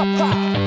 Ha!